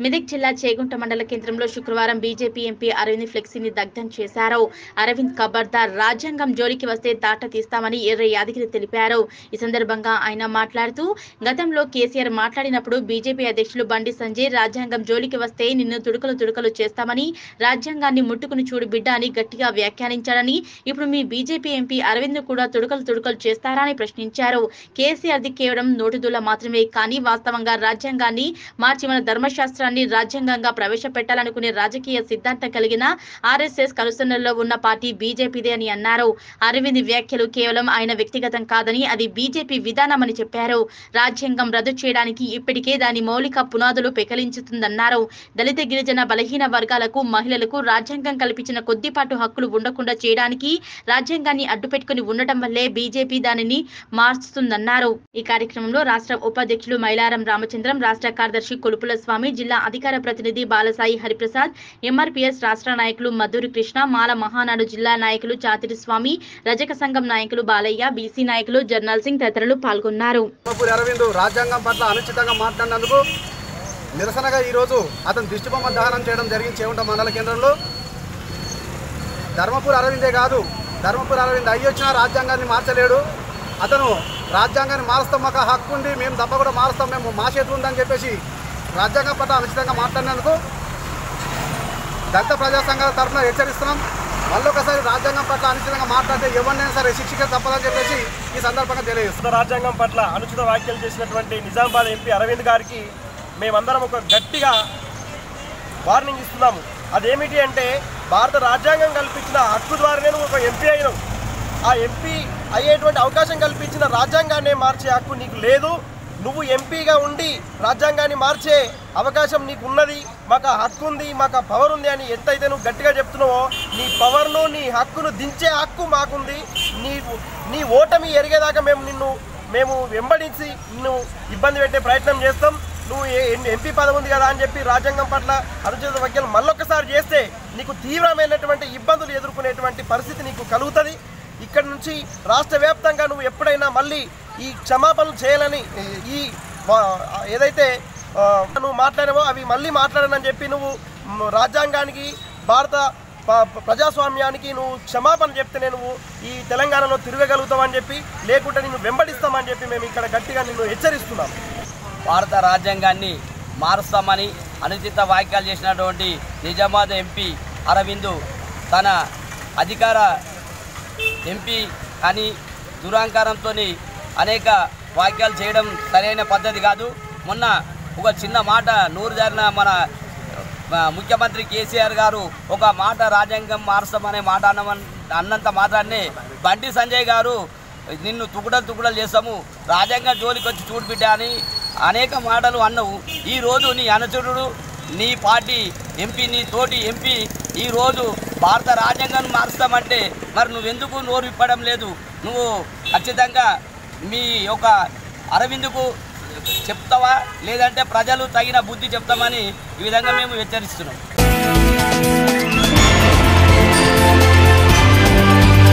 మెదక్ జిల్లా చేగుంట మండల కేంద్రంలో శుక్రవారం బీజేపీ ఎంపీ అరవింద్ ఫ్లెక్సీని దగ్ధం చేశారు. అరవింద్ ఖబర్దార్ రాజ్యాంగం జోలికి వస్తే దాట తీస్తామని ఎర్ర యాదగిరి తెలిపారు. ఈ సందర్భంగా ఆయన మాట్లాడుతూ గతంలో కేసీఆర్ మాట్లాడినప్పుడు బీజేపీ అధ్యక్షులు బండి సంజయ్ రాజ్యాంగం జోలికి వస్తే నిన్ను తుడుకలు తుడుకలు చేస్తామని రాజ్యాంగాన్ని ముట్టుకుని చూడు బిడ్డ అని గట్టిగా వ్యాఖ్యానించారని ఇప్పుడు మీ బీజేపీ ఎంపీ అరవింద్ కూడా తుడుకలు తుడుకలు చేస్తారా అని ప్రశ్నించారు. కేసీఆర్ది కేవలం నోటుదుల మాత్రమే కానీ వాస్తవంగా రాజ్యాంగాన్ని మార్చి మన రాష్ట్రాన్ని రాజ్యాంగంగా ప్రవేశపెట్టాలనుకునే రాజకీయ సిద్ధాంతం కలిగిన ఆర్ఎస్ఎస్ కలుసనల్లో ఉన్న పార్టీ బీజేపీదే అని అన్నారు. అరవింద్ వ్యాఖ్యలు కేవలం ఆయన వ్యక్తిగతం కాదని అది బీజేపీ విధానమని చెప్పారు. రాజ్యాంగం రద్దు చేయడానికి ఇప్పటికే దాని మౌలిక పునాదులు పెకలించుతుందన్నారు. దళిత గిరిజన బలహీన వర్గాలకు మహిళలకు రాజ్యాంగం కల్పించిన కొద్దిపాటు హక్కులు ఉండకుండా చేయడానికి రాజ్యాంగాన్ని అడ్డుపెట్టుకుని ఉండటం వల్లే బీజేపీ దానిని మార్చుతుందన్నారు. ఈ కార్యక్రమంలో రాష్ట్ర ఉపాధ్యక్షులు మైలారం రామచంద్రం రాష్ట్ర కార్యదర్శి కొలుపుల స్వామి జిల్లా అధికార ప్రతినిధి బాలసాయి హరిప్రసాద్ ఎంఆర్పీఎస్ రాష్ట్ర నాయకులు మధురి కృష్ణ మాల మహానాడు జిల్లా నాయకులు చాతిరి స్వామి రజక సంఘం నాయకులు బాలయ్య బీసీ నాయకులు జర్నల్ సింగ్ తదితరులు పాల్గొన్నారు. రాజ్యాంగం పట్ల అనుచితంగా మాట్లాడినందుకు నిరసనగా ఈరోజు అతను దిష్టిబొమ్మ దహనం చేయడం జరిగింది చేవుంట మండల కేంద్రంలో. ధర్మపూర్ అరవిందే కాదు ధర్మపూర్ అరవింద్ అయ్యి రాజ్యాంగాన్ని మార్చలేడు. అతను రాజ్యాంగాన్ని మారుస్తాం మాకు హక్కు ఉంది మేము తప్ప కూడా మారుస్తాం మేము మా చేతి ఉందని చెప్పేసి రాజ్యాంగం పట్ల అనుచితంగా మాట్లాడినందుకు దళిత ప్రజా సంఘాల తరఫున హెచ్చరిస్తున్నాం. మళ్ళొకసారి రాజ్యాంగం పట్ల అనుచితంగా మాట్లాడితే ఎవరినైనా సరే శిక్షిక తప్పదని చెప్పేసి ఈ సందర్భంగా తెలియజేస్తున్నాం. రాజ్యాంగం పట్ల అనుచిత వ్యాఖ్యలు చేసినటువంటి నిజామాబాద్ ఎంపీ అరవింద్ గారికి మేమందరం ఒక గట్టిగా వార్నింగ్ ఇస్తున్నాము. అదేమిటి అంటే భారత రాజ్యాంగం కల్పించిన హక్కు ద్వారానే నువ్వు ఒక ఎంపీ అయినావు. ఆ ఎంపీ అయ్యేటువంటి అవకాశం కల్పించిన రాజ్యాంగాన్ని మార్చే హక్కు నీకు లేదు. నువ్వు ఎంపీగా ఉండి రాజ్యాంగాన్ని మార్చే అవకాశం నీకు ఉన్నది మాకు ఆ హక్కు ఉంది మాకు ఆ పవర్ ఉంది అని ఎంతైతే నువ్వు గట్టిగా చెప్తున్నావో నీ పవర్ను నీ హక్కును దించే హక్కు మాకుంది. నీ నీ ఓటమి ఎరిగేదాకా మేము నిన్ను మేము వెంబడించి నిన్ను ఇబ్బంది పెట్టే ప్రయత్నం చేస్తాం. నువ్వు ఏ- ఎంపీ పదవి ఉంది కదా అని చెప్పి రాజ్యాంగం పట్ల అనుచిత వ్యాఖ్యలు మళ్ళొక్కసారి చేస్తే నీకు తీవ్రమైనటువంటి ఇబ్బందులు ఎదుర్కొనేటువంటి పరిస్థితి నీకు కలుగుతుంది. ఇక్కడ నుంచి రాష్ట్ర వ్యాప్తంగా నువ్వు ఎప్పుడైనా మళ్ళీ ఈ క్షమాపణలు చేయాలని ఈ ఏదైతే నువ్వు మాట్లాడావో అవి మళ్ళీ మాట్లాడనని చెప్పి నువ్వు రాజ్యాంగానికి భారత ప్రజాస్వామ్యానికి నువ్వు క్షమాపణ చెప్తేనే నువ్వు ఈ తెలంగాణలో తిరగగలుగుతావని చెప్పి లేకుంటే నిన్ను వెంబడిస్తామని చెప్పి మేము ఇక్కడ గట్టిగా నిన్ను హెచ్చరిస్తున్నాం. భారత రాజ్యాంగాన్ని మారుస్తామని అనుచిత వ్యాఖ్యలు చేసినటువంటి నిజామాబాద్ ఎంపీ అరవిందు తన అధికార ఎంపీ అని దురాంకారంతో అనేక వాక్యాలు చేయడం సరైన పద్ధతి కాదు. మొన్న ఒక చిన్న మాట నూరు జారిన మన ముఖ్యమంత్రి కేసీఆర్ గారు ఒక మాట రాజ్యాంగం మారుస్తామనే మాట అన్నమన్ అన్నంత మాత్రాన్ని బండి సంజయ్ గారు నిన్ను తుకుడలు తుకుడలు చేస్తాము రాజ్యాంగం జోలికి వచ్చి చూడిబిడ్డ అని అనేక మాటలు అన్నవు. ఈరోజు నీ అనుచరుడు నీ పార్టీ ఎంపీ నీ తోటి ఎంపీ ఈరోజు భారత రాజ్యాంగాన్ని మారుస్తామంటే మరి నువ్వెందుకు నోరు విప్పడం లేదు? నువ్వు ఖచ్చితంగా మీ యొక్క అరవిందుకు చెప్తావా? లేదంటే ప్రజలు తగిన బుద్ధి చెప్తామని ఈ విధంగా మేము హెచ్చరిస్తున్నాం.